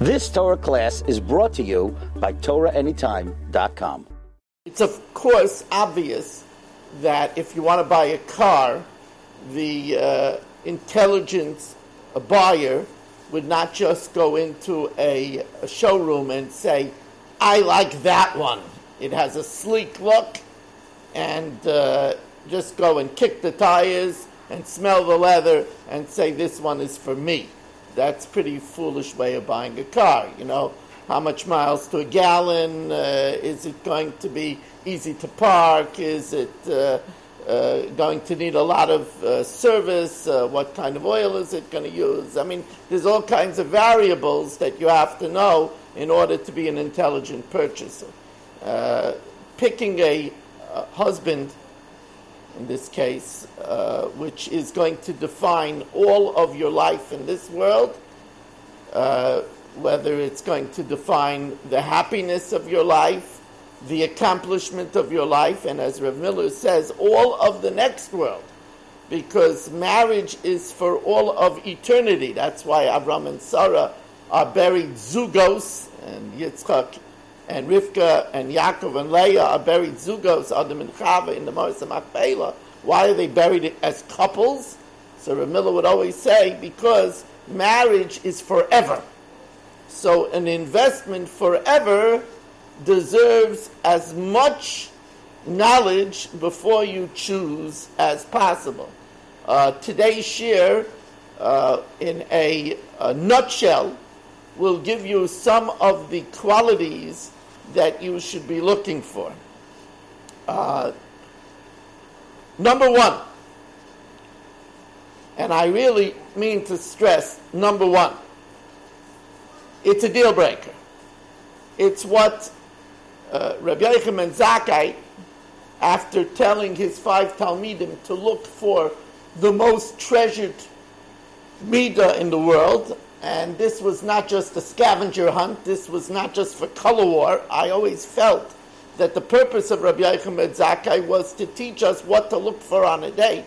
This Torah class is brought to you by TorahAnytime.com. It's of course obvious that if you want to buy a car, the uh, intelligent buyer would not just go into a, a showroom and say, I like that one. It has a sleek look, and uh, just go and kick the tires and smell the leather and say, This one is for me. That's pretty foolish way of buying a car. You know, how much miles to a gallon? Uh, is it going to be easy to park? Is it uh, uh, going to need a lot of uh, service? Uh, what kind of oil is it going to use? I mean, there's all kinds of variables that you have to know in order to be an intelligent purchaser. Uh, picking a, husband, in this case, uh, which is going to define all of your life in this world, uh, whether it's going to define the happiness of your life, the accomplishment of your life, and as Rav Miller says, all of the next world. Because marriage is for all of eternity. That's why Avram and Sarah are buried zugos, and Yitzchak and Rivka and Yaakov and Leah are buried zugos, and Chava in the Marsa Machpelah. Why are they buried as couples? So Miller would always say, because marriage is forever. So an investment forever deserves as much knowledge before you choose as possible. Uh, today's share, uh, in a, a, nutshell, will give you some of the qualities that you should be looking for. Uh, number one, and I really mean to stress number one, it's a deal breaker. It's what uh, Rabbi Yochanan Zakkai, after telling his five Talmidim to look for the most treasured Mida in the world, and this was not just a scavenger hunt, this was not just for color war. I always felt that the purpose of Rabbi Yochanan Zakkai was to teach us what to look for on a date.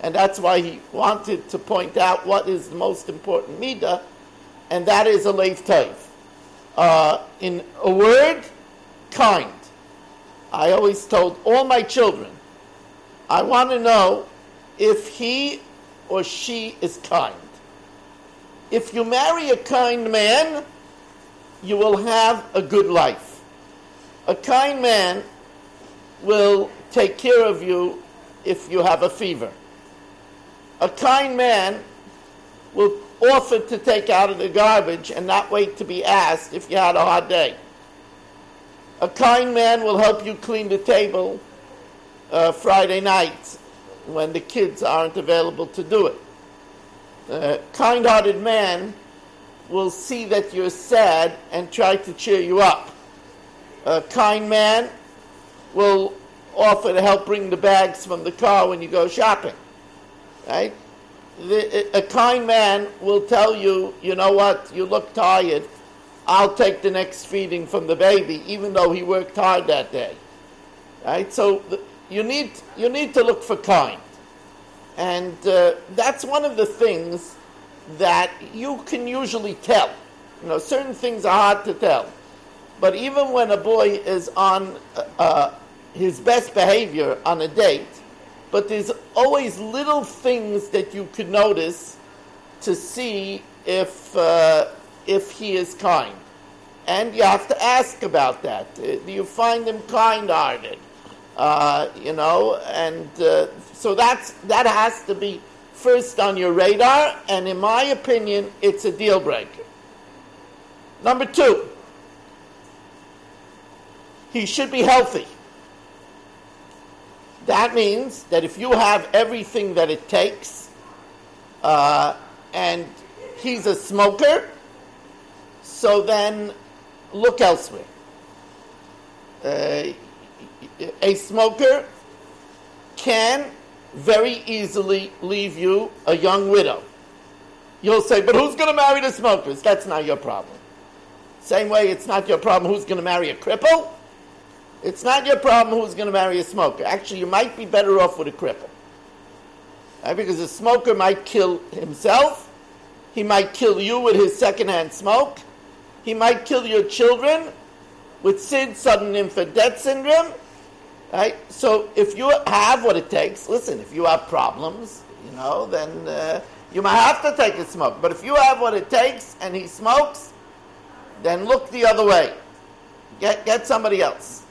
And that's why he wanted to point out what is the most important Mida, and that is a Leif Tov. Uh, in a word, kind. I always told all my children, I want to know if he or she is kind. If you marry a kind man, you will have a good life. A kind man will take care of you if you have a fever. A kind man will offer to take out of the garbage and not wait to be asked if you had a hard day. A kind man will help you clean the table uh, Friday night when the kids aren't available to do it. A kind hearted man will see that you're sad and try to cheer you up. A kind man will offer to help bring the bags from the car when you go shopping. Right? The, a kind man will tell you, you know what, you look tired I'll take the next feeding from the baby, even though he worked hard that day. Right? So the, you need you need to look for kind, and uh, that's one of the things that you can usually tell. You know, certain things are hard to tell, but even when a boy is on uh, his best behavior on a date, but there's always little things that you could notice to see if uh, if he is kind. And you have to ask about that. Uh, do you find him kind-hearted? Uh, you know, and uh, so that's that has to be first on your radar. And in my opinion, it's a deal breaker. Number two, he should be healthy. That means that if you have everything that it takes, uh, and he's a smoker, so then look elsewhere. Uh, a smoker can very easily leave you a young widow. You'll say, but who's going to marry the smokers? That's not your problem. Same way, it's not your problem who's going to marry a cripple. It's not your problem who's going to marry a smoker. Actually, you might be better off with a cripple. Right? Because a smoker might kill himself, he might kill you with his secondhand smoke, He might kill your children with SID, sudden infant death syndrome. Right? So if you have what it takes, listen, if you have problems, you know, then uh, you might have to take a smoke. But if you have what it takes and he smokes, then look the other way. Get, get somebody else.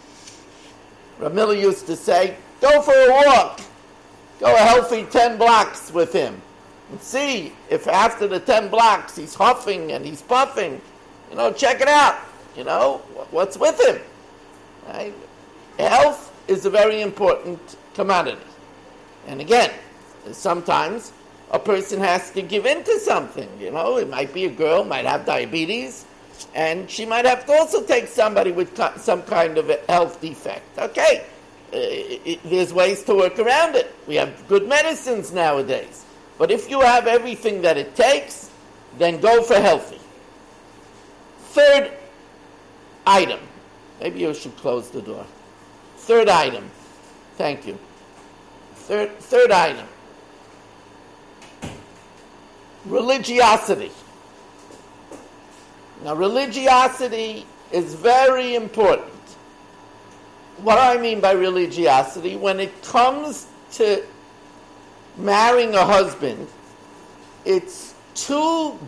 Rav Miller used to say, go for a walk. Go a healthy 10 blocks with him. And see if after the 10 blocks he's huffing and he's puffing. You know, check it out. You know, what's with him? Right? Health is a very important commodity. And again, sometimes a person has to give in to something. You know, it might be a girl, might have diabetes, and she might have to also take somebody with some kind of a health defect. Okay, uh, it, there's ways to work around it. We have good medicines nowadays. But if you have everything that it takes, then go for healthy. Third item. Maybe you should close the door. Third item. Thank you. Third, third item. Religiosity. Now, religiosity is very important. What I mean by religiosity? When it comes to marrying a husband, it's too,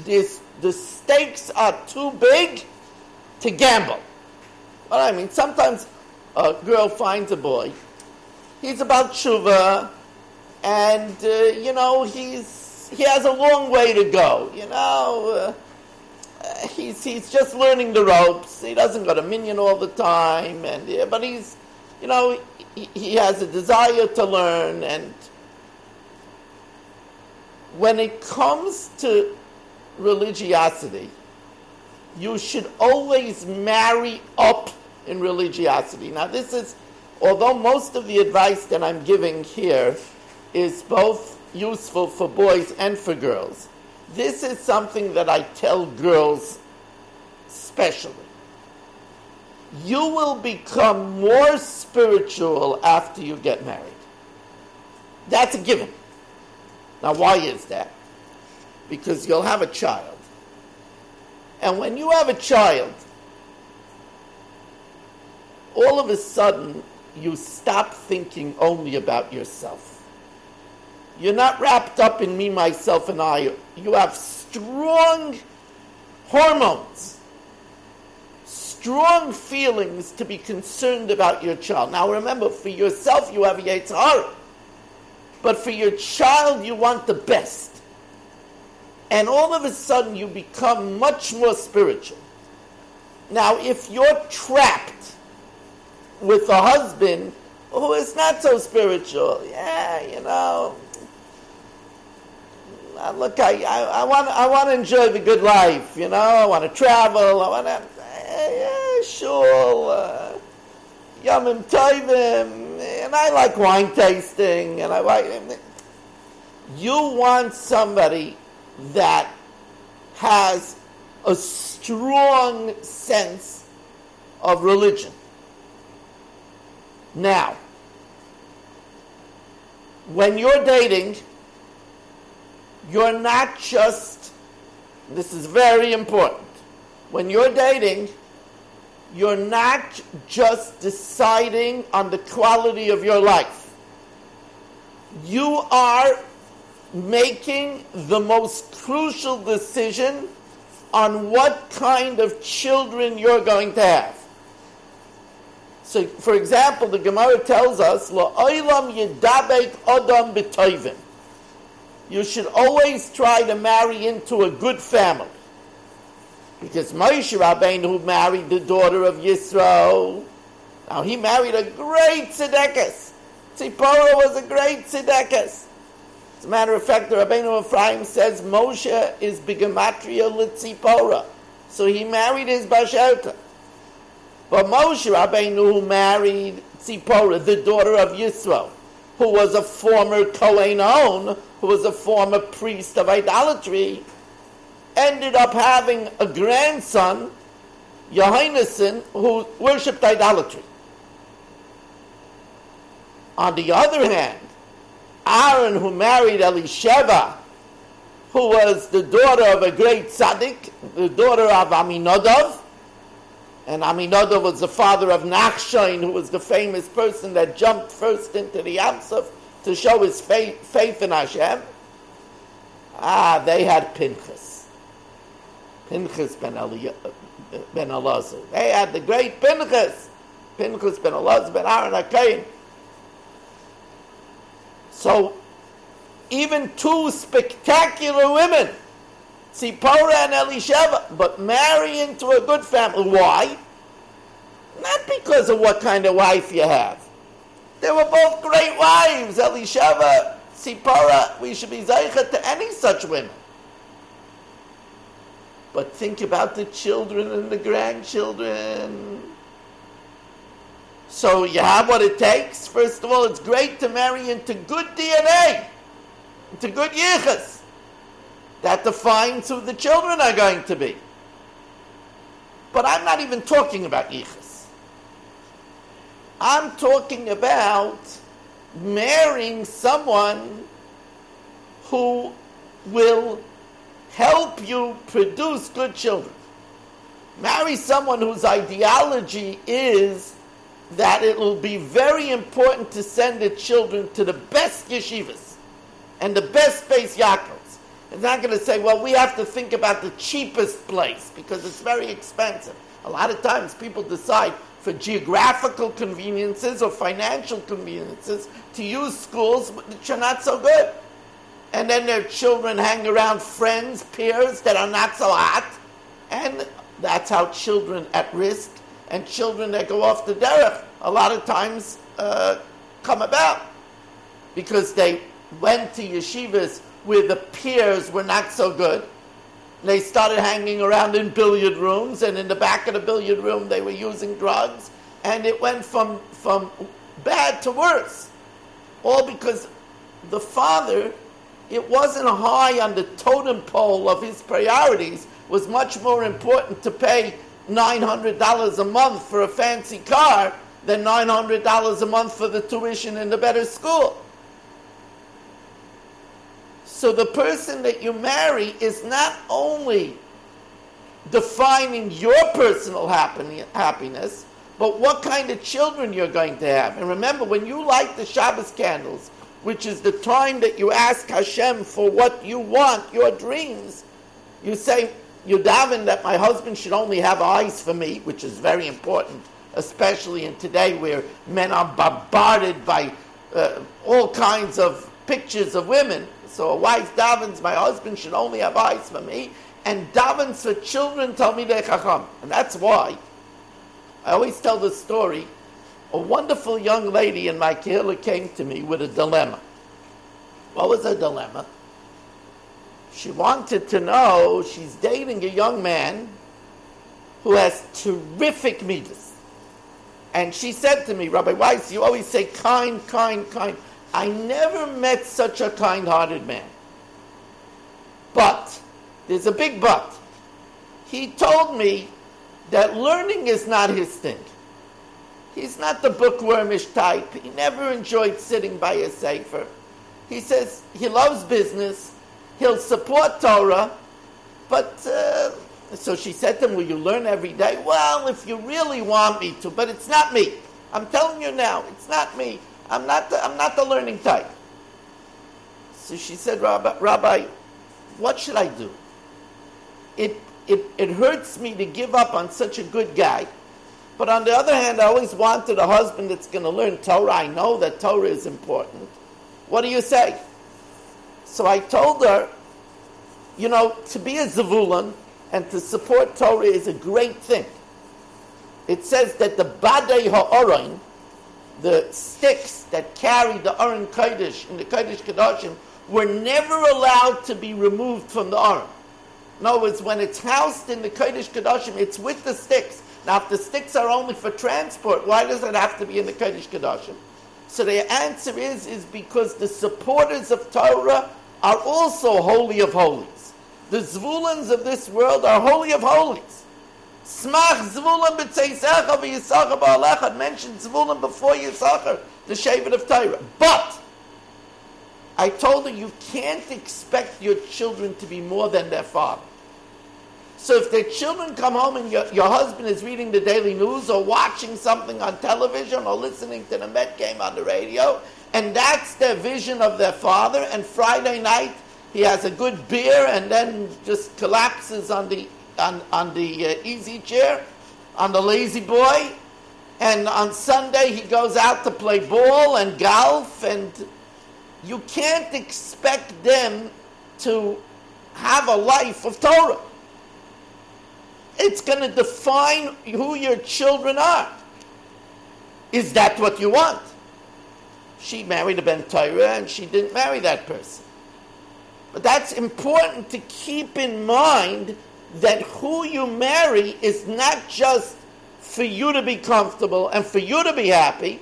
this, the stakes are too big to gamble. What I mean, sometimes a girl finds a boy, he's about tshuva, and, uh, you know, he's, he has a long way to go, you know. Uh, he's he's just learning the ropes. He doesn't go to minyan all the time, and yeah, but he's, you know, he, he has a desire to learn. And when it comes to religiosity, you should always marry up in religiosity. Now, this is, although most of the advice that I'm giving here is both useful for boys and for girls this is something that I tell girls specially. You will become more spiritual after you get married. That's a given. Now, why is that? Because you'll have a child. And when you have a child, all of a sudden, you stop thinking only about yourself. You're not wrapped up in me, myself, and I. You have strong hormones, strong feelings to be concerned about your child. Now remember, for yourself, you have Yetzer Hara. But for your child, you want the best. And all of a sudden, you become much more spiritual. Now, if you're trapped with a husband who is not so spiritual, yeah, you know, look, I, I, I, want, I want to enjoy the good life, you know. I want to travel. I want to, yeah, sure. Uh, Yamim Tovim, and I like wine tasting, and I like. You want somebody that has a strong sense of religion. Now, when you're dating, you're not just, this is very important, when you're dating, you're not just deciding on the quality of your life. You are making the most crucial decision on what kind of children you're going to have. So, for example, the Gemara tells us, "La'olam yidabek adam b'toivim." you should always try to marry into a good family. Because Moshe Rabbeinu married the daughter of Yisro. Now he married a great tzedekah. Tzipora was a great tzedekah. As a matter of fact, the Rabbeinu Ephraim says Moshe is bigamatria litzipora. So he married his Bashelka. But Moshe Rabbeinu who married Tzipora, the daughter of Yisro, who was a former Kohen On, who was a former priest of idolatry, ended up having a grandson, Yohaneson, who worshipped idolatry. On the other hand, Aaron, who married Elisheva, who was the daughter of a great tzaddik, the daughter of Aminadov. And Aminadov was the father of Nachshon, who was the famous person that jumped first into the Yamsuf to show his faith, faith in Hashem. Ah, they had Pinchas. Pinchas ben, Eli- ben Elazar. They had the great Pinchas. Pinchas ben Elazar ben Aaron HaKohen. So, even two spectacular women, Tzipora and Elisheva, but marry into a good family. Why? Not because of what kind of wife you have. They were both great wives. Elisheva, Tzipora, we should be zeichet to any such women. But think about the children and the grandchildren. So you have what it takes. First of all, it's great to marry into good DNA, into good yichus. That defines who the children are going to be. But I'm not even talking about yichus. I'm talking about marrying someone who will help you produce good children. Marry someone whose ideology is that it will be very important to send the children to the best yeshivas and the best Bais Yaakov. It's not going to say, well, we have to think about the cheapest place because it's very expensive. A lot of times people decide for geographical conveniences or financial conveniences to use schools which are not so good. And then their children hang around friends, peers that are not so hot. And that's how children at risk and children that go off the derech a lot of times uh, come about because they went to yeshivas where the peers were not so good. They started hanging around in billiard rooms, and in the back of the billiard room, they were using drugs, and it went from, from bad to worse. All because the father, it wasn't high on the totem pole of his priorities, was much more important to pay $900 a month for a fancy car than $900 a month for the tuition in the better school. So the person that you marry is not only defining your personal happiness, but what kind of children you're going to have. And remember, when you light the Shabbos candles, which is the time that you ask Hashem for what you want, your dreams, you say, you daven that my husband should only have eyes for me, which is very important, especially in today where men are bombarded by uh, all kinds of pictures of women. So a wife davens, my husband should only have eyes for me, and davens for children, Talmidei Chacham. And that's why I always tell the story. A wonderful young lady in my kehillah came to me with a dilemma. What was her dilemma? She wanted to know she's dating a young man who has terrific midas. And she said to me, Rabbi Weiss, you always say kind, kind, kind. I never met such a kind hearted man. But, there's a big but. He told me that learning is not his thing. He's not the bookwormish type. He never enjoyed sitting by a sefer. He says he loves business. He'll support Torah. But, uh, so she said to him, Will you learn every day? Well, if you really want me to, but it's not me. I'm telling you now, it's not me. I'm not the, I'm not the learning type. So she said, Rabbi, Rabbi, what should I do? It, it, it hurts me to give up on such a good guy. But on the other hand, I always wanted a husband that's going to learn Torah. I know that Torah is important. What do you say? So I told her, you know, to be a Zavulun and to support Torah is a great thing. It says that the Badei Ha'orain, the sticks that carry the Aron Kodesh in the Kodesh Kedoshim were never allowed to be removed from the Aron. In other words, when it's housed in the Kodesh Kedoshim, it's with the sticks. Now, if the sticks are only for transport, why does it have to be in the Kodesh Kedoshim? So the answer is, is because the supporters of Torah are also holy of holies. The Zvulans of this world are holy of holies. Smach Zvulun b'tzeisecha v'yisacha ba'alecha mentioned Zvulun before Yisachar, the Shevet of Torah. But I told her you can't expect your children to be more than their father. So if their children come home and your, your husband is reading the daily news or watching something on television or listening to the Met game on the radio, and that's their vision of their father, and Friday night he has a good beer and then just collapses on the, on, on the uh, easy chair, on the lazy boy, and on Sunday he goes out to play ball and golf, and you can't expect them to have a life of Torah. It's going to define who your children are. Is that what you want? She married a Ben Torah and she didn't marry that person. But that's important to keep in mind that who you marry is not just for you to be comfortable and for you to be happy,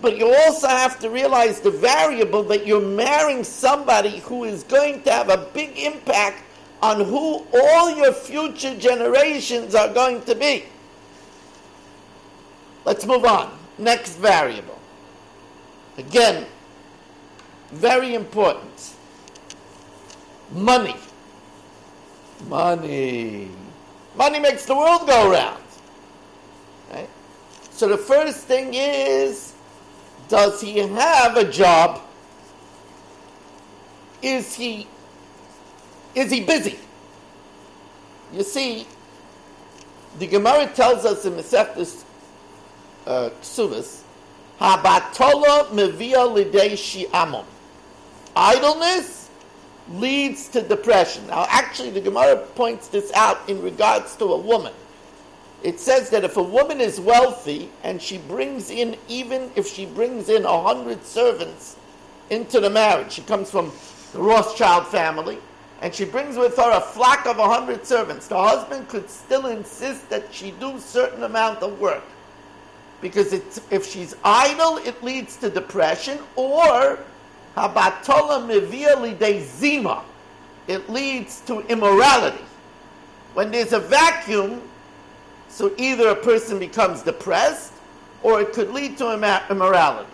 but you also have to realize the variable that you're marrying somebody who is going to have a big impact on who all your future generations are going to be. Let's move on. Next variable. Again, very important. Money. Money. Money makes the world go round. Right? So the first thing is does he have a job? Is he is he busy? You see, the Gemara tells us in Masechtas uh, Ksuvas, Habatola mevia lidei shi'amon. Idleness leads to depression. Now, actually, the Gemara points this out in regards to a woman. It says that if a woman is wealthy and she brings in, even if she brings in a hundred servants into the marriage, she comes from the Rothschild family, and she brings with her a flock of a hundred servants. The husband could still insist that she do certain amount of work. Because if she's idle, it leads to depression, or habatola mevia de zima, it leads to immorality. When there's a vacuum, so either a person becomes depressed, or it could lead to immorality.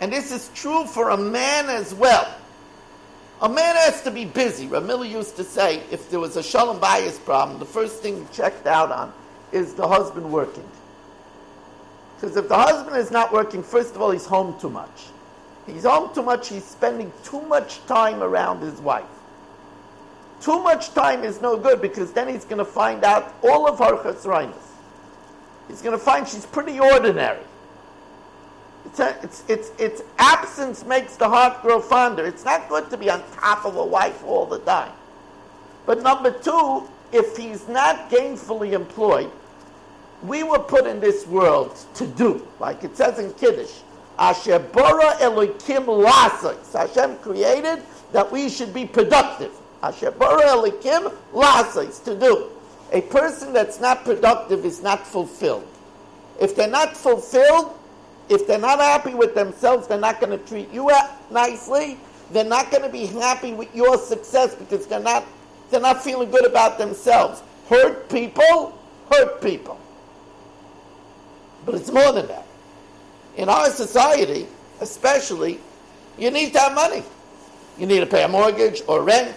And this is true for a man as well. A man has to be busy. Rav Miller used to say, if there was a shalom bayis problem, the first thing you checked out on is the husband working. Because if the husband is not working, first of all, he's home too much. He's home too much, he's spending too much time around his wife. Too much time is no good because then he's going to find out all of her chesroinus. He's going to find she's pretty ordinary. It's, a, it's, it's, it's absence makes the heart grow fonder. It's not good to be on top of a wife all the time. But number two, if he's not gainfully employed, we were put in this world to do, like it says in Kiddush, Asher Elokim lasais. Hashem created that we should be productive. Asher Elokim lasais, to do. A person that's not productive is not fulfilled. If they're not fulfilled, if they're not happy with themselves, they're not going to treat you nicely. They're not going to be happy with your success because they're not, they're not feeling good about themselves. Hurt people, hurt people. But it's more than that. In our society, especially, you need to have money. You need to pay a mortgage or rent.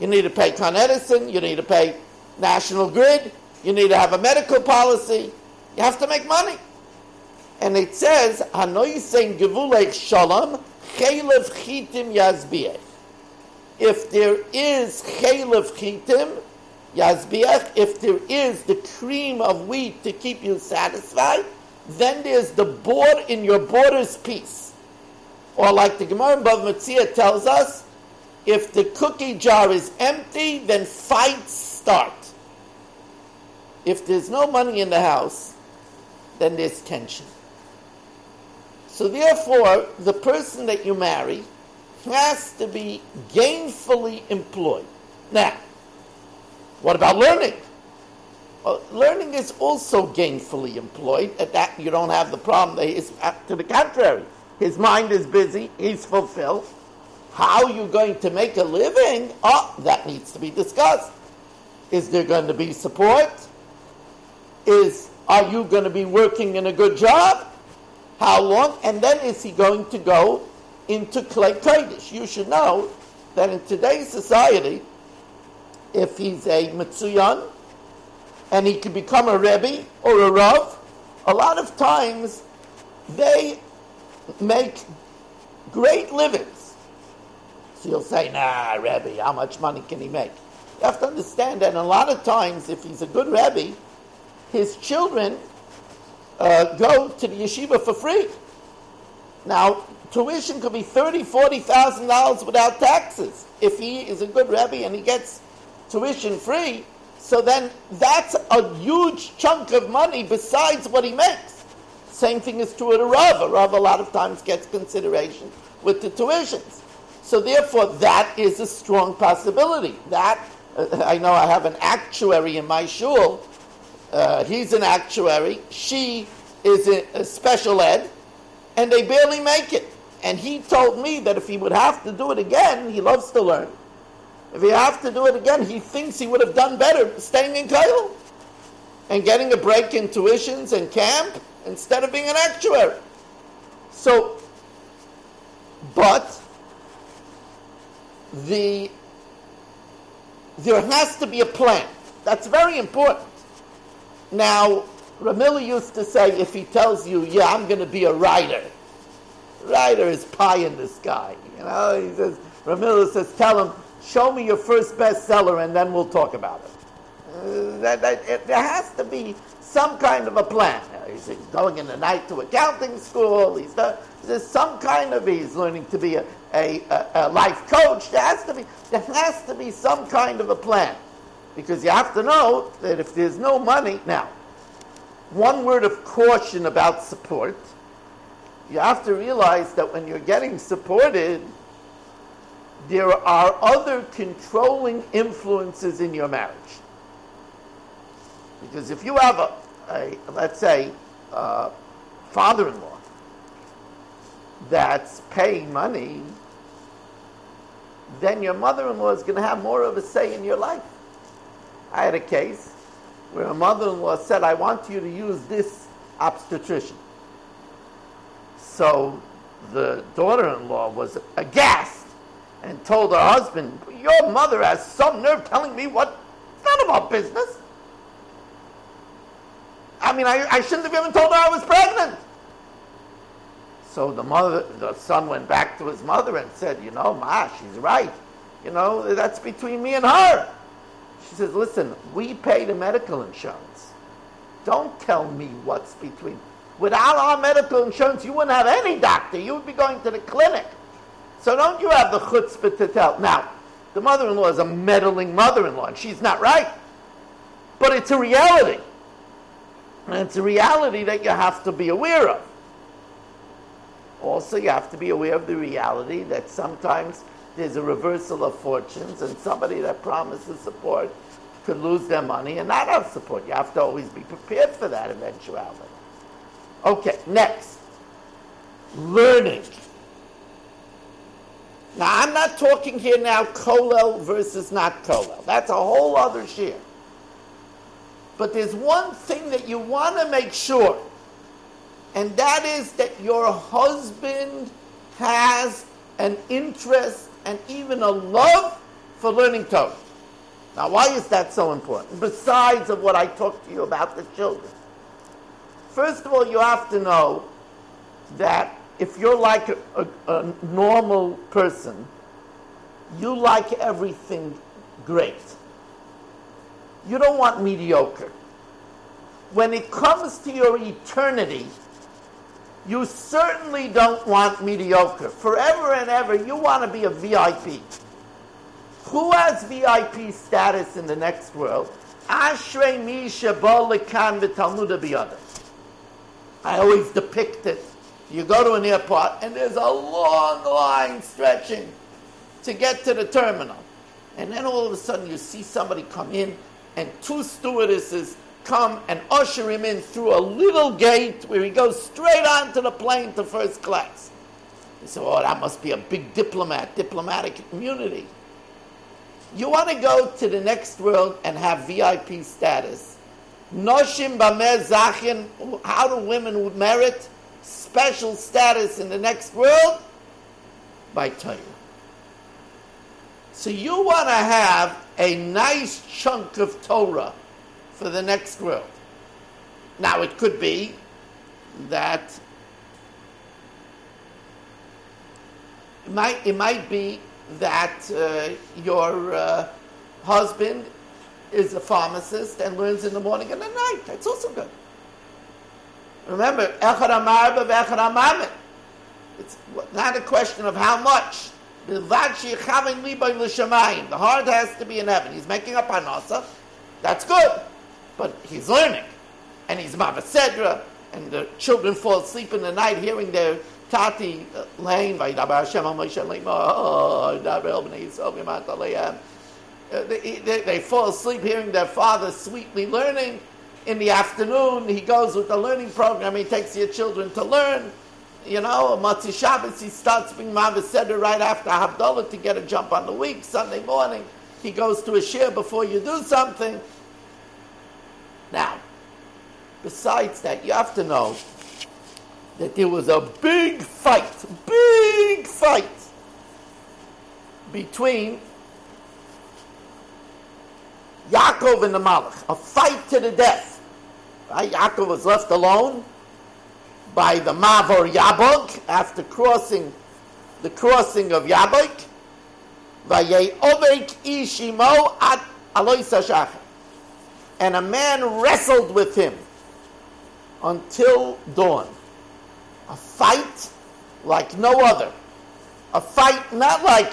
You need to pay Con Edison. You need to pay National Grid. You need to have a medical policy. You have to make money and it says, Hanoisen Gevulech Shalom, Chelev Chitim Yazbiach. If there is Chelev Chitim, Yazbiach, if there is the cream of wheat to keep you satisfied, then there's the board in your border's piece. Or like the Gemara in Bava Metzia tells us, if the cookie jar is empty, then fights start. If there's no money in the house, then there's tension. So therefore, the person that you marry has to be gainfully employed. Now, what about learning? Well, learning is also gainfully employed. At that, you don't have the problem. Is, uh, to the contrary, his mind is busy. He's fulfilled. How are you going to make a living? Oh, that needs to be discussed. Is there going to be support? Is are you going to be working in a good job? How long? And then is he going to go into Klei Kodesh. You should know that in today's society, if he's a Mitsuyan and he can become a Rebbe or a Rav, a lot of times they make great livings. So you'll say, nah, Rebbe, how much money can he make? You have to understand that a lot of times, if he's a good Rebbe, his children uh, go to the yeshiva for free. Now, tuition could be thirty, forty thousand dollars without taxes if he is a good Rebbe and he gets tuition free. So then that's a huge chunk of money besides what he makes. Same thing is true at a Rav. A Rav a lot of times gets consideration with the tuitions. So therefore, that is a strong possibility. That uh, I know I have an actuary in my shul. Uh, he's an actuary. She is a, a special ed, and they barely make it. And he told me that if he would have to do it again, he loves to learn. If he have to do it again, he thinks he would have done better staying in Kolel and getting a break in tuitions and camp instead of being an actuary. So, but the there has to be a plan. That's very important. Now, Rav Miller used to say, if he tells you, "Yeah, I'm going to be a writer," writer is pie in the sky. You know, he says. Rav Miller says, "Tell him, show me your first bestseller, and then we'll talk about it." Uh, that, that, it, there has to be some kind of a plan. He's, going in the night to accounting school. He's done, there's some kind of he's learning to be a, a, a, life coach. There has to be there has to be some kind of a plan, because you have to know that if there's no money now, one word of caution about support. You have to realize that when you're getting supported, there are other controlling influences in your marriage. Because if you have a, a let's say, a father-in-law that's paying money, then your mother-in-law is going to have more of a say in your life. I had a case where a mother-in-law said, I want you to use this obstetrician. So the daughter-in-law was aghast and told her husband, Your mother has some nerve telling me what? It's none of our business. I mean, I, I shouldn't have even told her I was pregnant. So the mother, the son went back to his mother and said, you know, Ma, she's right. You know, that's between me and her. She says, listen, we pay the medical insurance. Don't tell me what's between. Without our medical insurance, you wouldn't have any doctor. You would be going to the clinic. So don't you have the chutzpah to tell. Now, the mother-in-law is a meddling mother-in-law, and she's not right. But it's a reality. And it's a reality that you have to be aware of. Also, you have to be aware of the reality that sometimes there's a reversal of fortunes, and somebody that promises support could lose their money and not have support. You have to always be prepared for that eventuality. Okay, next. Learning. Now, I'm not talking here now Kolel versus not Kolel. That's a whole other share. But there's one thing that you want to make sure, and that is that your husband has an interest and even a love for learning Torah. Now, why is that so important? Besides of what I talked to you about the children. First of all, you have to know that if you're like a, a, a normal person, you like everything great. You don't want mediocre. When it comes to your eternity, you certainly don't want mediocre. Forever and ever, you want to be a VIP. Who has VIP status in the next world? Ashrei mi lekan v'talmuda biyada. I always depict it. You go to an airport and there's a long line stretching to get to the terminal. And then all of a sudden you see somebody come in and two stewardesses come and usher him in through a little gate where he goes straight on to the plane to first class. You say, oh, that must be a big diplomat, diplomatic immunity. You want to go to the next world and have VIP status. Noshim bameh zachin, how do women merit special status in the next world? by Torah. So you want to have a nice chunk of Torah for the next world. Now it could be that it might, it might be that uh, your uh, husband is a pharmacist and learns in the morning and at night. That's also good. Remember, echad amarba v'echad amamet. It's not a question of how much. The heart has to be in heaven. He's making a parnasa. That's good. But he's learning. And he's mavasedra. And the children fall asleep in the night hearing their tati uh, laying. Uh, they, they, they fall asleep hearing their father sweetly learning. In the afternoon, he goes with the learning program. He takes your children to learn. You know, Motzei Shabbos, he starts being Seder right after Havdalah to get a jump on the week. Sunday morning, he goes to a shiur before you do something. Now, besides that, you have to know that there was a big fight, big fight between Yaakov and the Malach, a fight to the death. Right? Yaakov was left alone by the Mavor Yabok after crossing the crossing of Yabok. And a man wrestled with him until dawn. A fight like no other. A fight not like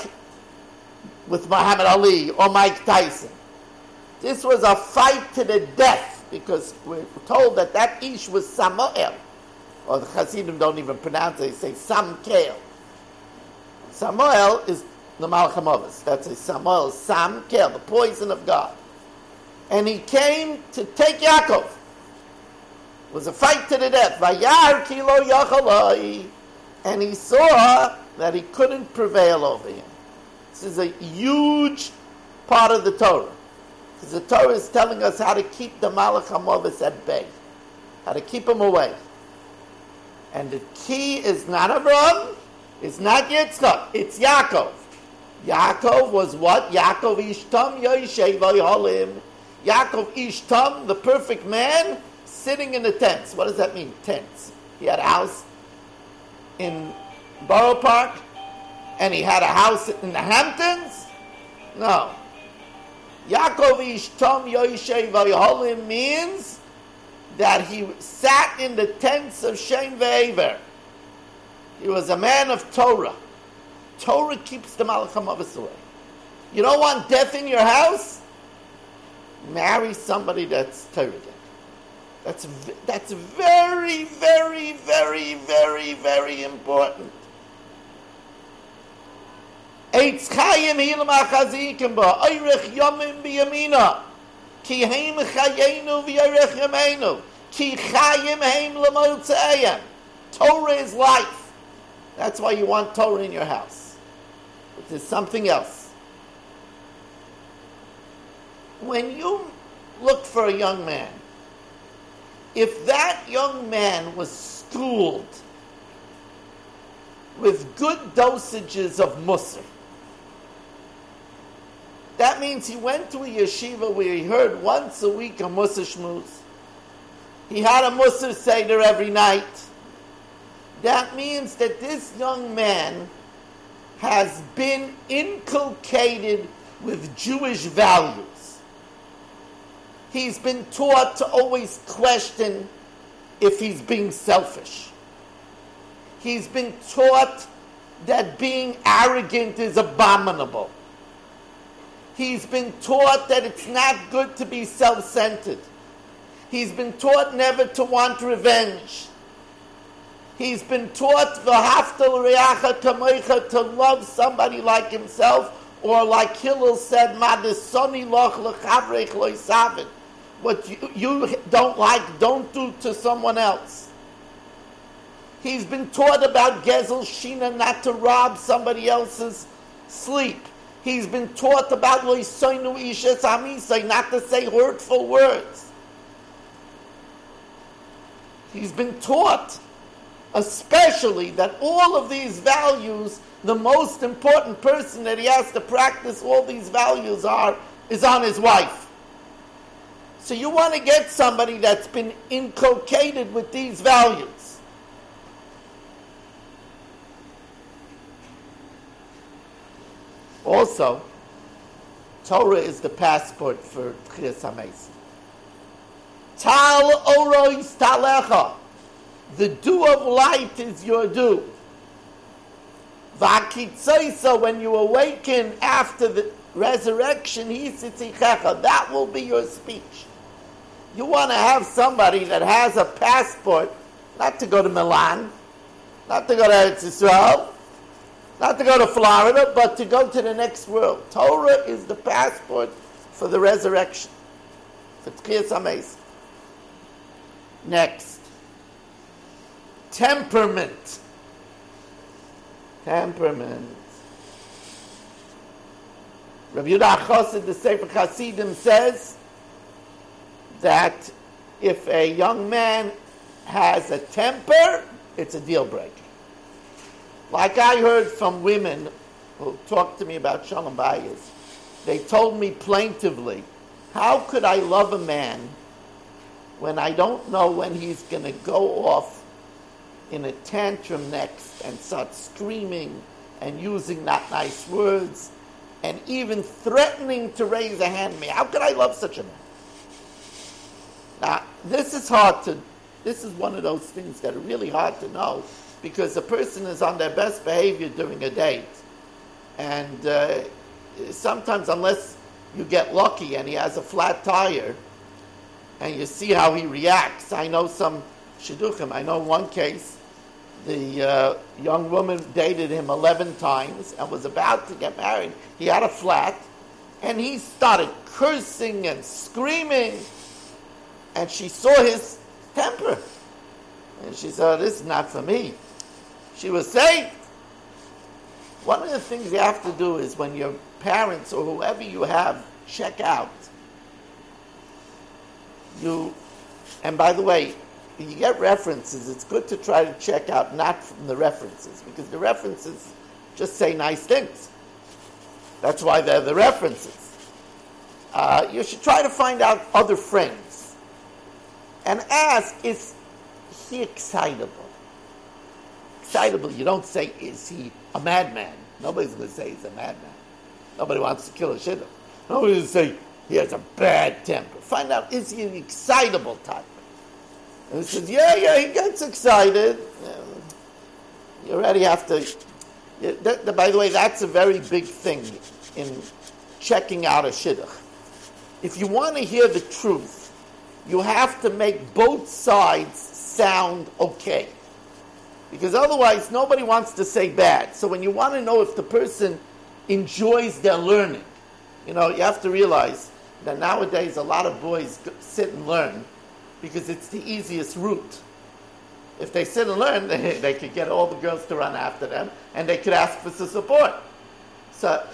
with Muhammad Ali or Mike Tyson this was a fight to the death because we're told that that ish was Samuel. Or the Hasidim don't even pronounce it, they say Samkel. Samuel is the Malchamovas. That's a Samuel, Samkel, the poison of God. And he came to take Yaakov. It was a fight to the death. Vayar kilo yachalai. And he saw that he couldn't prevail over him. This is a huge part of the Torah. Because the Torah is telling us how to keep the Malach HaMovis at bay, how to keep them away. And the key is not Avram, it's not Yitzchak, it's Yaakov. Yaakov was what? Yaakov Ishtam Yoishev Holim. Yaakov Ishtam, the perfect man, sitting in the tents. What does that mean? Tents. He had a house in Borough Park, and he had a house in the Hamptons? No. Yaakov Ishtom Yoishay Vayoholim means that he sat in the tents of Shem Ve'ever. He was a man of Torah. Torah keeps the Malach HaMovis away. You don't want death in your house? Marry somebody that's Torah. That's, that's very, very, very, very, very important. Eitz chayim hilam achazikim ba, oirech yomim biyamina, ki heim chayenu v'yorech yameinu, ki chayim heim lemotzeayim. Torah is life. That's why you want Torah in your house. But there's something else. When you look for a young man, if that young man was schooled with good dosages of musr, that means he went to a yeshiva where he heard once a week a Mussar Shmuz. He had a Mussar Seder every night. That means that this young man has been inculcated with Jewish values. He's been taught to always question if he's being selfish. He's been taught that being arrogant is abominable. He's been taught that it's not good to be self centered. He's been taught never to want revenge. He's been taught to love somebody like himself, or like Hillel said, What you, you don't like, don't do to someone else. He's been taught about Gezel Shina, not to rob somebody else's sleep. He's been taught about loisoinu ishes amisai, not to say hurtful words. He's been taught, especially, that all of these values the most important person that he has to practice all these values are is on his wife. So you want to get somebody that's been inculcated with these values. Also, Torah is the passport for Tchias HaMeis. Tal orois talecha. The dew of light is your dew. Vakitzoisa, when you awaken after the resurrection, he said, that will be your speech. You want to have somebody that has a passport, not to go to Milan, not to go to Eretz Israel, not to go to Florida, but to go to the next world. Torah is the passport for the resurrection, for. Next, temperament. Temperament. Rabbi Yehuda Chosid, the Sefer Hasidim, says that if a young man has a temper, it's a deal breaker. Like I heard from women who talked to me about Shalom Bayis, they told me plaintively, how could I love a man when I don't know when he's going to go off in a tantrum next and start screaming and using not nice words and even threatening to raise a hand me. How could I love such a man? Now, this is hard to, this is one of those things that are really hard to know because the person is on their best behavior during a date. And uh, sometimes, unless you get lucky and he has a flat tire and you see how he reacts, I know some shidduchim. I know one case, the uh, young woman dated him 11 times and was about to get married. He had a flat and he started cursing and screaming. And she saw his temper. And she said, This is not for me she was saved. One of the things you have to do is when your parents or whoever you have check out, you, and by the way, you get references, it's good to try to check out not from the references, because the references just say nice things. That's why they're the references. Uh, you should try to find out other friends and ask, is he excitable? Excitable. You don't say, is he a madman? Nobody's going to say he's a madman. Nobody wants to kill a shidduch. Nobody's going to say he has a bad temper. Find out, is he an excitable type? And he says, yeah, yeah, he gets excited. You already have to. That, that, by the way, that's a very big thing in checking out a shidduch. If you want to hear the truth, you have to make both sides sound okay because otherwise nobody wants to say bad. So when you want to know if the person enjoys their learning, you know, you have to realize that nowadays a lot of boys sit and learn because it's the easiest route. If they sit and learn, they, they could get all the girls to run after them and they could ask for some support. So,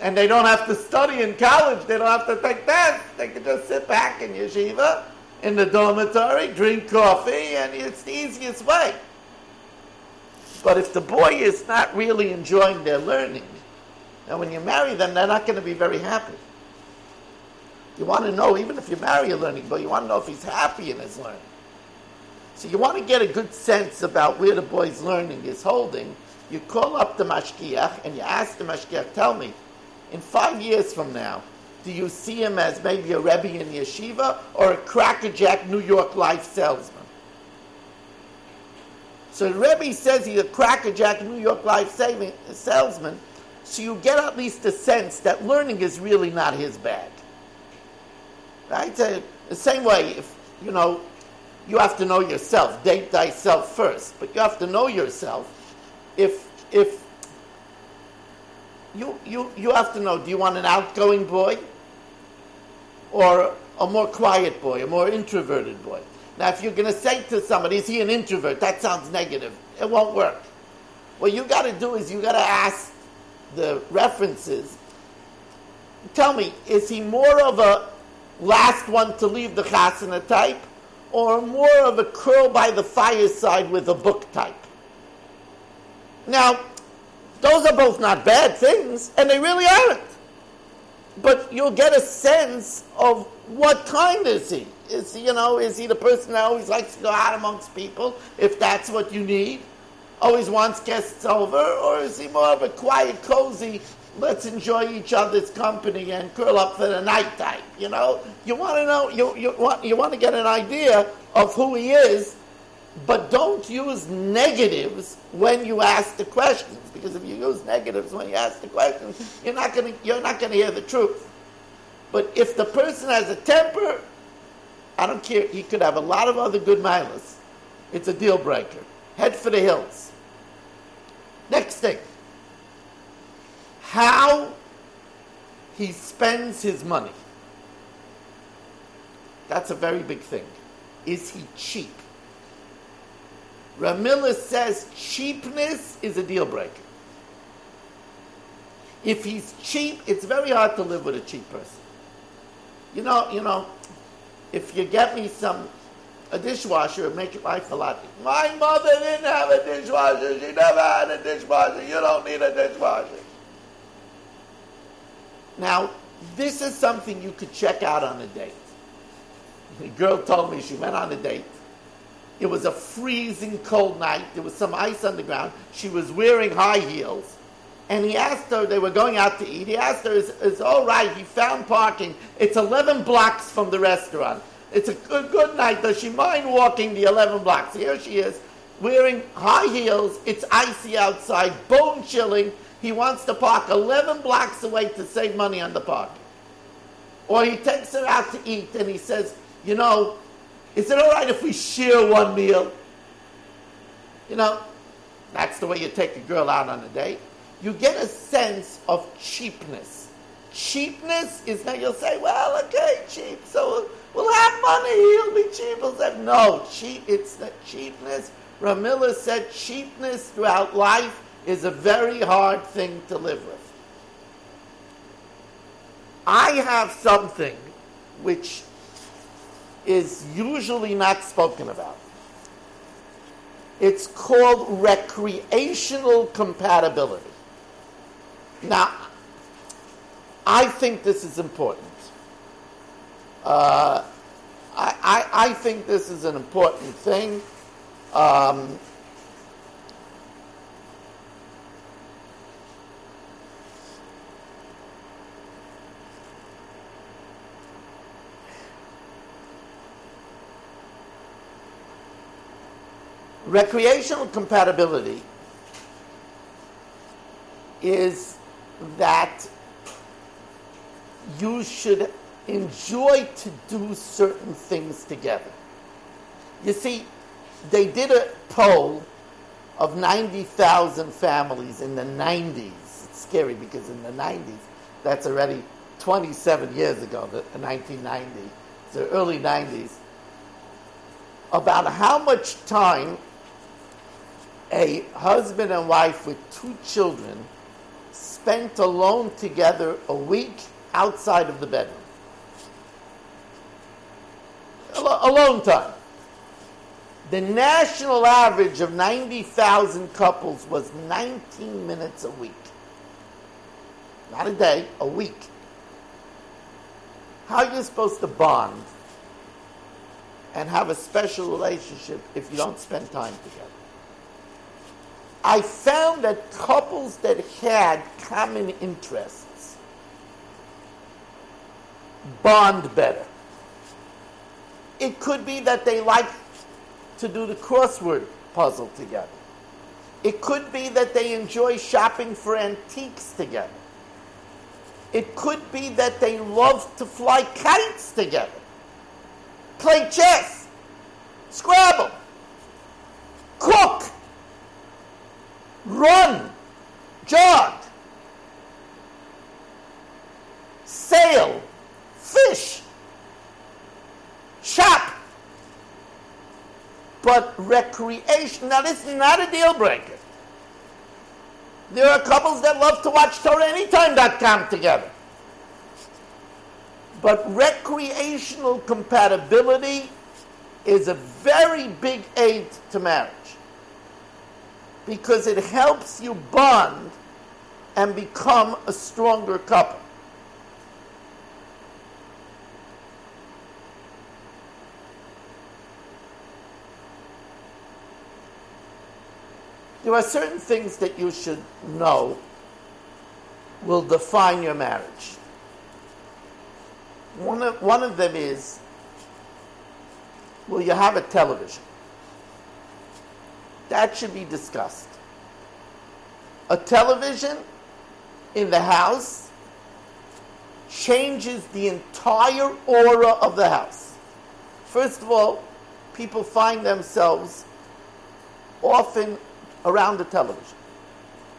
and they don't have to study in college, they don't have to take tests, they can just sit back in yeshiva, in the dormitory, drink coffee, and it's the easiest way. But if the boy is not really enjoying their learning, and when you marry them, they're not going to be very happy. You want to know, even if you marry a learning boy, you want to know if he's happy in his learning. So you want to get a good sense about where the boy's learning is holding. You call up the mashgiach and you ask the mashgiach, tell me, in five years from now, do you see him as maybe a rebbe in yeshiva or a crackerjack New York life salesman? So the Rebbe says he's a crackerjack New York life saving, salesman, so you get at least a sense that learning is really not his bag. Right? So the same way, if, you know, you have to know yourself, date thyself first, but you have to know yourself. If, if, you, you, you have to know, do you want an outgoing boy? Or a more quiet boy, a more introverted boy? Now, if you're going to say to somebody, is he an introvert? That sounds negative. It won't work. What you got to do is you got to ask the references. Tell me, is he more of a last one to leave the chasana type, or more of a curl by the fireside with a book type? Now, Those are both not bad things, and they really aren't. But you'll get a sense of what kind is he. Is he, you know, is he the person that always likes to go out amongst people, if that's what you need? Always wants guests over, or is he more of a quiet, cozy, let's enjoy each other's company and curl up for the night type? You know, you want to know, you, you want you want to get an idea of who he is, but don't use negatives when you ask the questions, because if you use negatives when you ask the questions, you're not going you're not going to hear the truth. But if the person has a temper, I don't care. He could have a lot of other good milas. It's a deal breaker. Head for the hills. Next thing. How he spends his money. That's a very big thing. Is he cheap? Rav Miller says cheapness is a deal breaker. If he's cheap, it's very hard to live with a cheap person. You know, you know, if you get me some a dishwasher, it'd make life a lot. My mother didn't have a dishwasher. She never had a dishwasher. You don't need a dishwasher. Now, this is something you could check out on a date. The girl told me she went on a date. It was a freezing cold night. There was some ice on the ground. She was wearing high heels. And he asked her, they were going out to eat. He asked her, is, is all right? He found parking. It's 11 blocks from the restaurant. It's a good, good night. Does she mind walking the 11 blocks? Here she is, wearing high heels. It's icy outside, bone chilling. He wants to park 11 blocks away to save money on the parking. Or he takes her out to eat and he says, You know, is it all right if we share one meal? You know, that's the way you take a girl out on a date. You get a sense of cheapness. Cheapness is now you'll say, well, okay, cheap, so we'll have money, he'll be cheap. He'll say, no, cheap, it's the cheapness. Rav Miller said cheapness throughout life is a very hard thing to live with. I have something which is usually not spoken about. It's called recreational compatibility. Now, I think this is important. Uh, I, I, I, think this is an important thing. Um, recreational compatibility is that you should enjoy to do certain things together. You see, they did a poll of 90,000 families in the 90s. It's scary because in the 90s, that's already 27 years ago, the, 1990, the early 90s, about how much time a husband and wife with two children spent alone together a week outside of the bedroom. Alone time. The national average of 90,000 couples was 19 minutes a week. Not a day, a week. How are you supposed to bond and have a special relationship if you don't spend time together? I found that couples that had common interests bond better. It could be that they like to do the crossword puzzle together. It could be that they enjoy shopping for antiques together. It could be that they love to fly kites together, play chess, Scrabble, cook, run, jog, sail, fish, shop. But recreation, now this is not a deal breaker. There are couples that love to watch TorahAnytime.com together. But recreational compatibility is a very big aid to marriage because it helps you bond and become a stronger couple. There are certain things that you should know will define your marriage. One of, one of them is will you have a television? That should be discussed. A television in the house changes the entire aura of the house. First of all, people find themselves often around the television.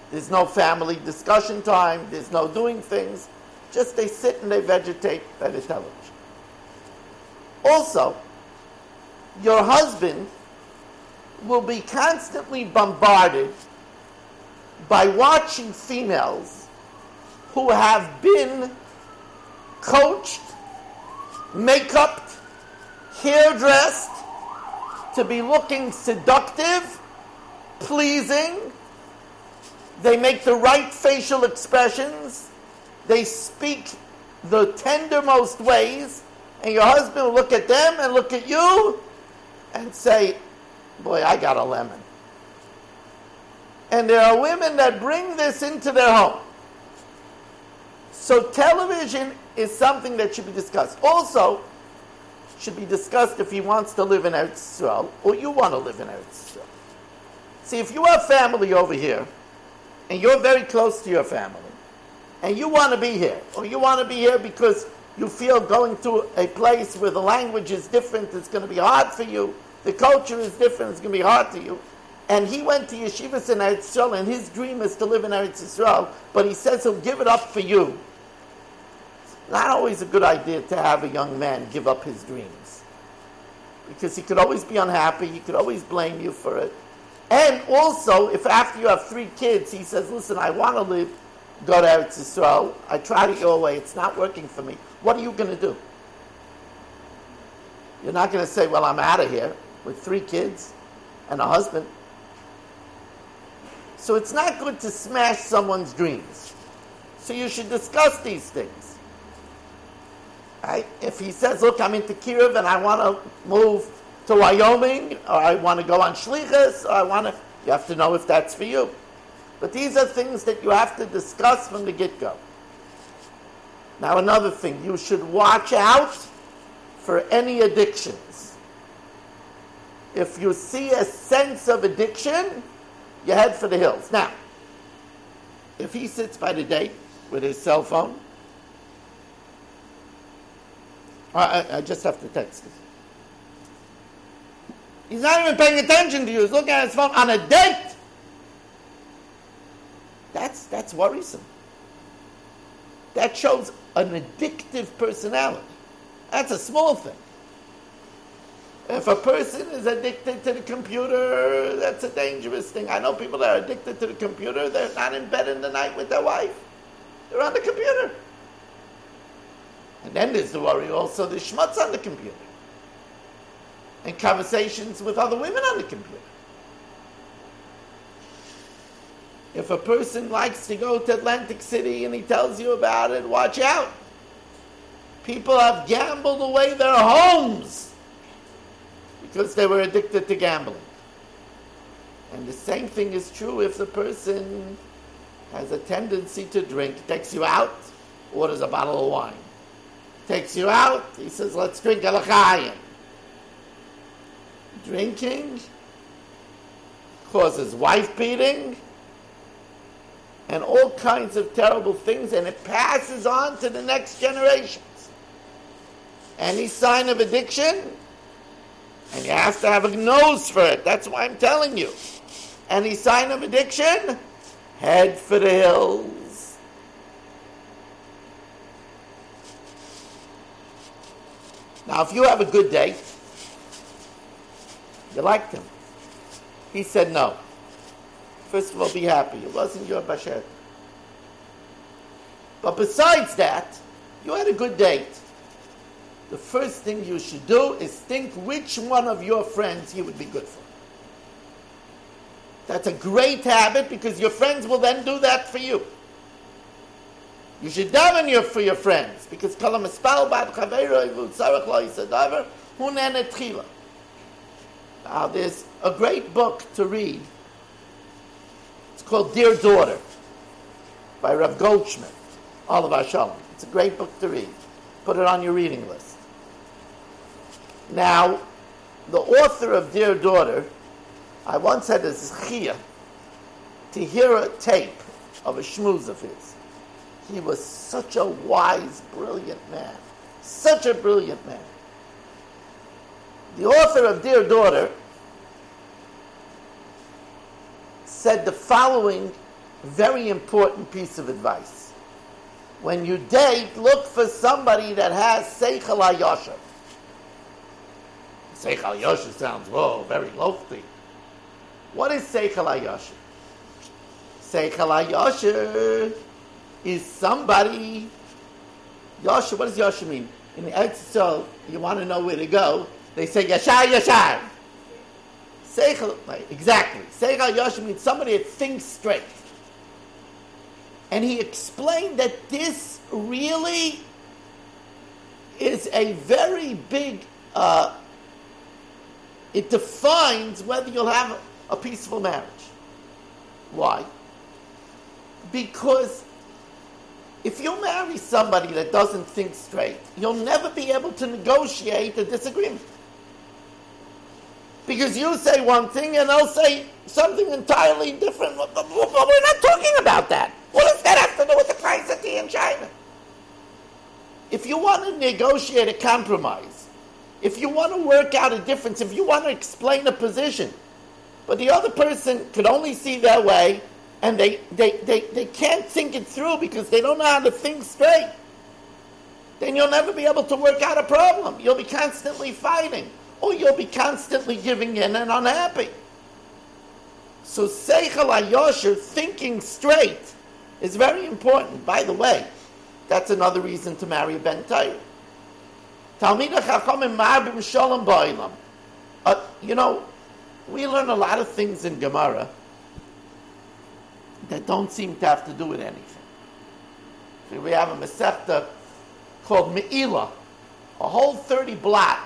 There's no family discussion time, there's no doing things, just they sit and they vegetate by the television. Also, your husband will be constantly bombarded by watching females who have been coached, make-upped, hair-dressed to be looking seductive, pleasing. They make the right facial expressions. They speak the tendermost ways. And your husband will look at them and look at you and say, Boy, I got a lemon. And there are women that bring this into their home. So television is something that should be discussed. Also, should be discussed if he wants to live in Eretz Yisrael or you want to live in Eretz Yisrael. See, if you have family over here and you're very close to your family and you want to be here or you want to be here because you feel going to a place where the language is different, it's going to be hard for you, the culture is different, it's going to be hard to you. And he went to yeshivas in Eretz Yisrael, and his dream is to live in Eretz Yisrael, but he says he'll give it up for you. It's not always a good idea to have a young man give up his dreams. Because he could always be unhappy, he could always blame you for it. And also, if after you have three kids, he says, listen, I want to live, go to Eretz Yisrael, I try to go away, it's not working for me. What are you going to do? You're not going to say, well, I'm out of here with three kids and a husband. So it's not good to smash someone's dreams. So you should discuss these things. Right? If he says, look, I'm into Kiruv and I want to move to Wyoming, or I want to go on Shlichus, or I want to, you have to know if that's for you. But these are things that you have to discuss from the get-go. Now another thing, you should watch out for any addictions. If you see a sense of addiction, you head for the hills. Now, if he sits by the date with his cell phone, I, I just have to text this. He's not even paying attention to you. He's looking at his phone on a date. That's, that's worrisome. That shows an addictive personality. That's a small thing. If a person is addicted to the computer, that's a dangerous thing. I know people that are addicted to the computer, they're not in bed in the night with their wife. They're on the computer. And then there's the worry also, the schmutz on the computer. And conversations with other women on the computer. If a person likes to go to Atlantic City and he tells you about it, watch out. People have gambled away their homes because they were addicted to gambling. And the same thing is true if the person has a tendency to drink, takes you out, orders a bottle of wine. Takes you out, he says, let's drink a l'chaim. Drinking causes wife beating and all kinds of terrible things, and it passes on to the next generations. Any sign of addiction, and you have to have a nose for it. That's why I'm telling you. Any sign of addiction, head for the hills. Now, if you have a good date, you liked him. He said no. First of all, be happy. It wasn't your bashert. But besides that, you had a good date. The first thing you should do is think which one of your friends he would be good for. That's a great habit because your friends will then do that for you. You should daven your, for your friends because kalam espal bad chaveiro tzarech lo yisadaver hunen etchila. Now there's a great book to read. It's called Dear Daughter by Rav Goldschmidt, Oliver Shalom. It's a great book to read. Put it on your reading list. Now, the author of Dear Daughter, I once had a zchia to hear a tape of a shmooze of his. He was such a wise, brilliant man. Such a brilliant man. The author of Dear Daughter said the following very important piece of advice. When you date, look for somebody that has Seichel HaYosher. Seichel HaYosher sounds, whoa, very lofty. What is Seichel HaYosher? Seichel HaYosher is somebody, Yosher, what does Yosher mean? In the Eretz you want to know where to go, they say Yashar, Yashar. Seichel, exactly. Seichel Yosher means somebody that thinks straight. And he explained that this really is a very big, uh, it defines whether you'll have a peaceful marriage. Why? Because if you marry somebody that doesn't think straight, you'll never be able to negotiate a disagreement. Because you say one thing and I'll say something entirely different. But we're not talking about that. What does that have to do with the crisis in China? If you want to negotiate a compromise, if you want to work out a difference, if you want to explain a position, but the other person could only see their way and they, they, they, they can't think it through because they don't know how to think straight, then you'll never be able to work out a problem. You'll be constantly fighting or you'll be constantly giving in and unhappy. So Seichel HaYosher, thinking straight, is very important. By the way, that's another reason to marry a Ben Tayyip. Talmidei Chachamim Marbim Shalom Ba'ilam. Uh, you know, we learn a lot of things in Gemara that don't seem to have to do with anything. we have a Masechta called Me'ilah, a whole 30 blot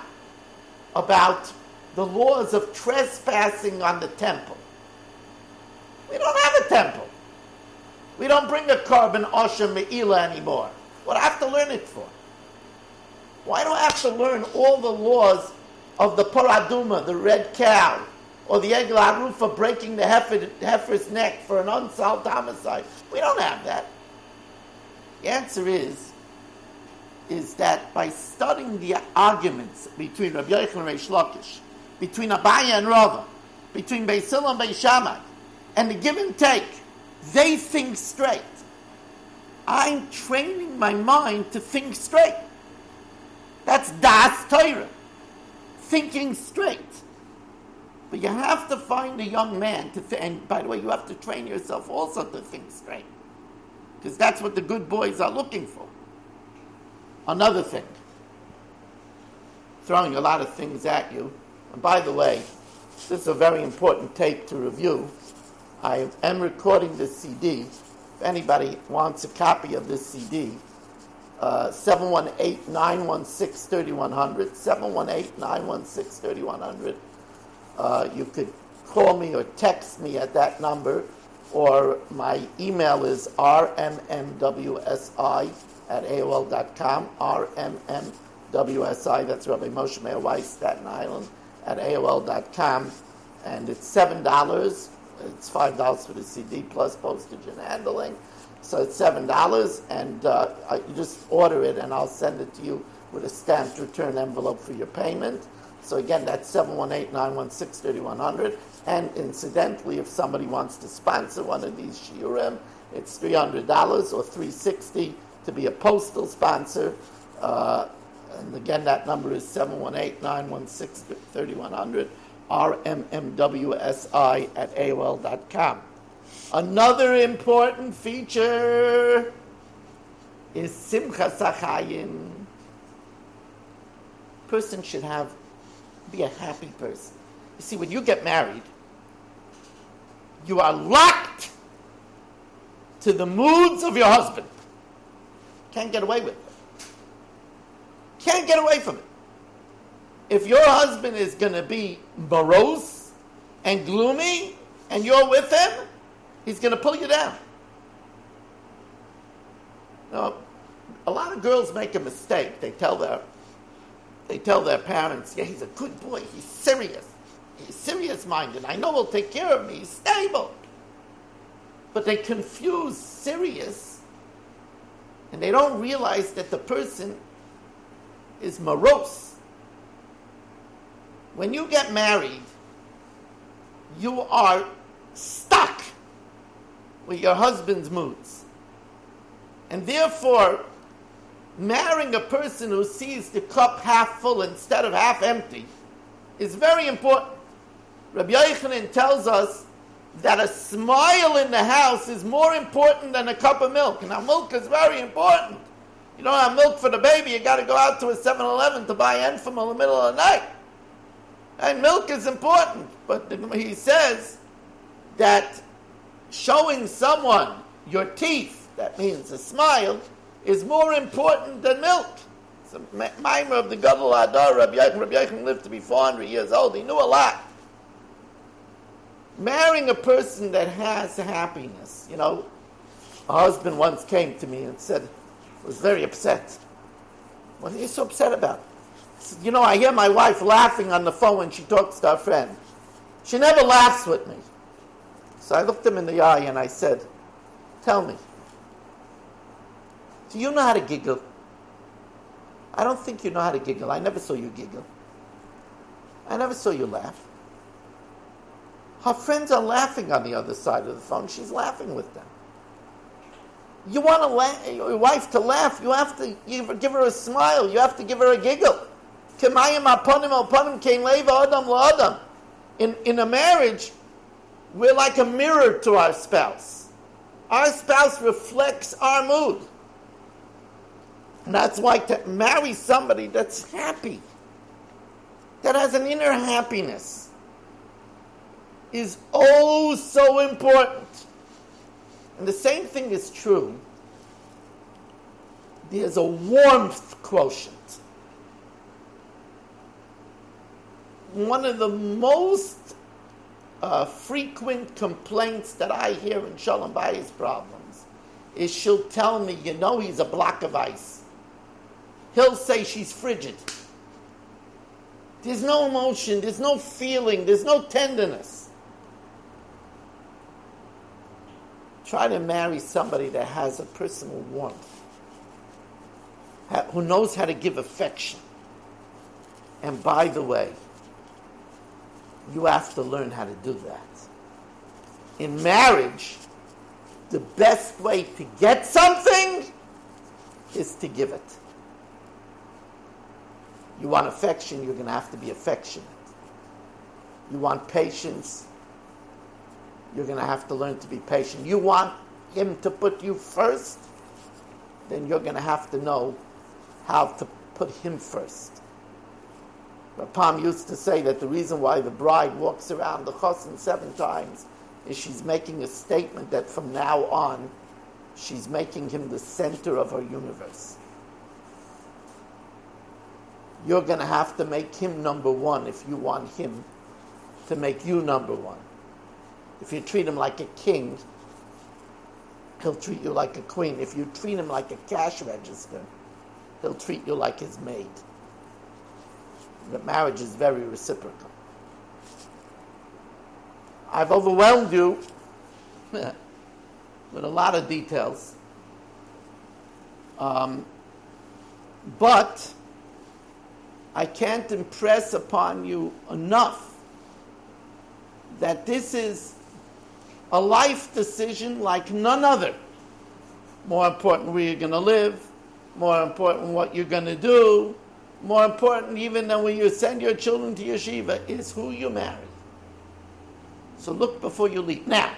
about the laws of trespassing on the temple. We don't have a temple. We don't bring a korban Osha Me'ilah anymore. What do I have to learn it for? Why do I have to learn all the laws of the parah adumah, the red cow, or the Egel for breaking the heifer, heifer's neck for an unsolved homicide? We don't have that. The answer is, is that by studying the arguments between Rabbi Yochanan and Reish Lakish, between Abaye and Rava, between Beisil and Beis Shammai, and the give and take, they think straight. I'm training my mind to think straight. That's Daas Torah, thinking straight. But you have to find a young man to, th- and by the way, you have to train yourself also to think straight. Because that's what the good boys are looking for. Another thing, throwing a lot of things at you. And by the way, this is a very important tape to review. I am recording this CD. If anybody wants a copy of this CD, uh, 718 916 3100. 718 916 3100. Uh, you could call me or text me at that number, or my email is rmmwsi at AOL.com, rmmwsi, that's Rabbi Moshe Meir Weiss, Staten Island, at AOL.com, and it's $7 it's five dollars for the CD plus postage and handling. So it's seven dollars, and uh, you just order it, and I'll send it to you with a stamped return envelope for your payment. So again, that's 718-916-3100. And incidentally, if somebody wants to sponsor one of these shiurim, it's $300 or 360 to be a postal sponsor. Uh, and again, that number is 718-916-3100 rmmwsi at AOL.com. Another important feature is Simcha Sachayim. Person should have be a happy person. You see, when you get married, you are locked to the moods of your husband. Can't get away with it. Can't get away from it. If your husband is going to be morose and gloomy and you're with him, he's going to pull you down. Now, a lot of girls make a mistake. They tell their they tell their parents, yeah, he's a good boy, he's serious. He's serious minded. I know he'll take care of me, he's stable. But they confuse serious and they don't realize that the person is morose. When you get married, you are stuck with your husband's moods. And therefore, marrying a person who sees the cup half full instead of half empty is very important. Rabbi Yochanan tells us that a smile in the house is more important than a cup of milk. Now, milk is very important. You don't have milk for the baby, you got to go out to a 7 Eleven to buy Enfamil in the middle of the night. And milk is important. But he says that showing someone your teeth, that means a smile, is more important than milk. It's a mimer of the Gadol Adar, Rabbi Yochanan. Rabbi Yochanan lived to be 400 years old. He knew a lot. Marrying a person that has happiness, you know, a husband once came to me and said, was very upset. What are you so upset about? Said, you know, I hear my wife laughing on the phone when she talks to her friend. She never laughs with me. So I looked him in the eye and I said, Tell me, do you know how to giggle? I don't think you know how to giggle. I never saw you giggle. I never saw you laugh. Her friends are laughing on the other side of the phone. She's laughing with them. You want laugh, your wife to laugh, you have to give her a smile. You have to give her a giggle. In, in a marriage, we're like a mirror to our spouse. Our spouse reflects our mood. And that's why to marry somebody that's happy, that has an inner happiness, is oh so important. And the same thing is true. There's a warmth quotient. One of the most uh, frequent complaints that I hear in Shalom Bayis problems is she'll tell me, you know, he's a block of ice. He'll say she's frigid. There's no emotion, there's no feeling, there's no tenderness. Try to marry somebody that has a personal warmth, who knows how to give affection. And by the way, you have to learn how to do that. In marriage, the best way to get something is to give it. You want affection, you're going to have to be affectionate. You want patience, you're going to have to learn to be patient. You want him to put you first, then you're going to have to know how to put him first. Rav Pam used to say that the reason why the bride walks around the chosin seven times is she's making a statement that from now on, she's making him the center of her universe. You're going to have to make him number one if you want him to make you number one. If you treat him like a king, he'll treat you like a queen. If you treat him like a cash register, he'll treat you like his maid. The marriage is very reciprocal. I've overwhelmed you with a lot of details. Um, but I can't impress upon you enough that this is a life decision like none other. More important where you're going to live, more important what you're going to do, more important even than when you send your children to yeshiva is who you marry. So look before you leave. Now,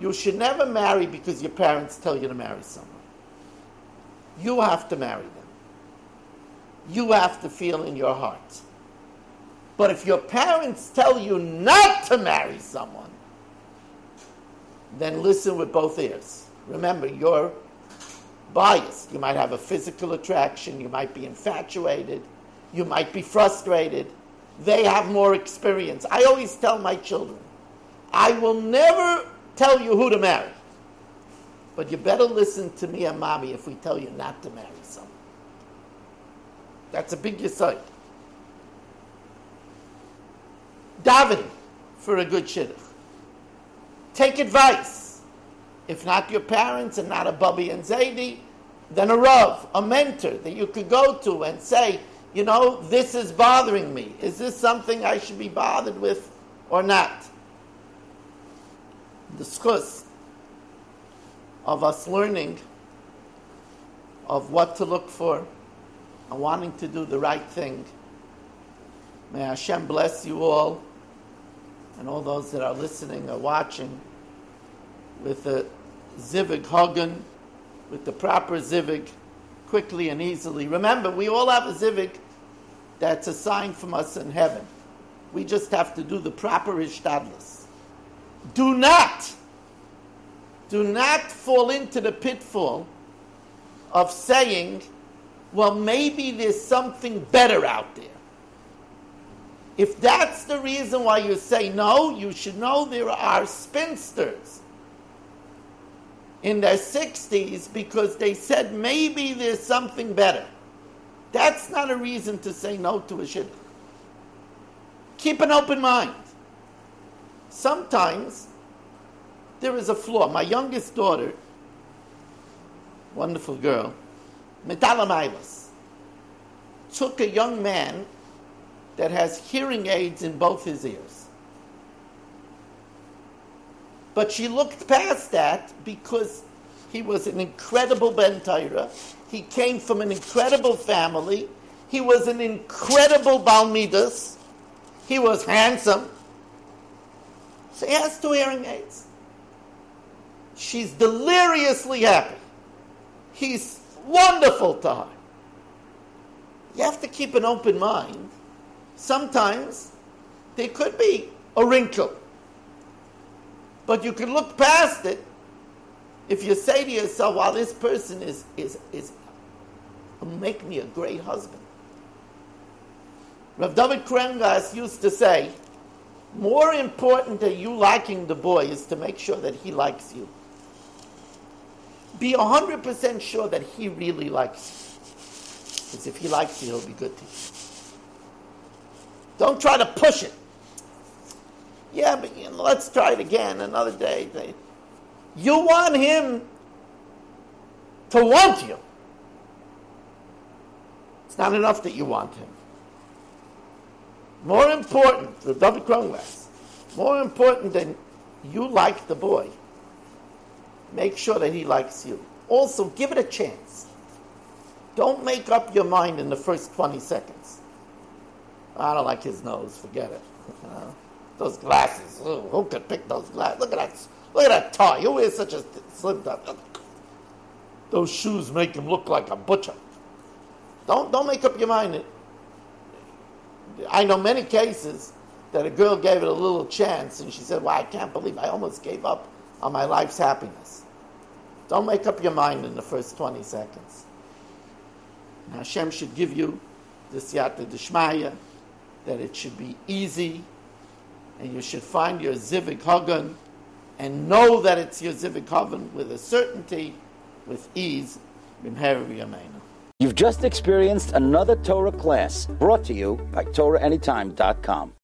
you should never marry because your parents tell you to marry someone. You have to marry them. You have to feel in your heart. But if your parents tell you not to marry someone, then listen with both ears. Remember, you're biased. You might have a physical attraction, you might be infatuated, you might be frustrated. They have more experience. I always tell my children, I will never tell you who to marry. But you better listen to me and mommy if we tell you not to marry someone. That's a big yesod. Daven for a good shidduch. Take advice. If not your parents and not a Bubby and Zaidi, then a Rav, a mentor that you could go to and say, you know, this is bothering me. Is this something I should be bothered with or not? Discuss of us learning of what to look for and wanting to do the right thing. May Hashem bless you all and all those that are listening or watching with the Zivig Hagen, with the proper Zivig, quickly and easily. Remember, we all have a Zivig that's assigned from us in heaven. We just have to do the proper Ishtadlis. Do not do not fall into the pitfall of saying, well, maybe there's something better out there. If that's the reason why you say no, you should know there are spinsters in their 60s because they said maybe there's something better. That's not a reason to say no to a shidduch. Keep an open mind. Sometimes there is a flaw. My youngest daughter, wonderful girl, Metalamaylas, took a young man that has hearing aids in both his ears. But she looked past that because he was an incredible Ben Torah. He came from an incredible family. He was an incredible Baal Middos. He was handsome. So he has two hearing aids. She's deliriously happy. He's wonderful to her. You have to keep an open mind. Sometimes there could be a wrinkle. But you can look past it if you say to yourself, "While this person is, is, is uh, make me a great husband. Rav David Kronglas used to say, more important than you liking the boy is to make sure that he likes you be 100% sure that he really likes you. Because if he likes you, he'll be good to you. Don't try to push it. Yeah, but you know, let's try it again another day. You want him to want you. It's not enough that you want him. More important, the David Kronglas, more important than you like the boy Make sure that he likes you. Also, give it a chance. Don't make up your mind in the first 20 seconds. I don't like his nose, forget it. those glasses, Ooh, who could pick those glasses? Look at that, look at that tie. Who wears such a slim tie? Those shoes make him look like a butcher. Don't, don't make up your mind. I know many cases that a girl gave it a little chance and she said, Well, I can't believe I almost gave up on my life's happiness. Don't make up your mind in the first 20 seconds. And Hashem should give you the siyata deshmaya, that it should be easy, and you should find your zivik hagan, and know that it's your zivik hagan with a certainty, with ease. You've just experienced another Torah class brought to you by TorahAnytime.com.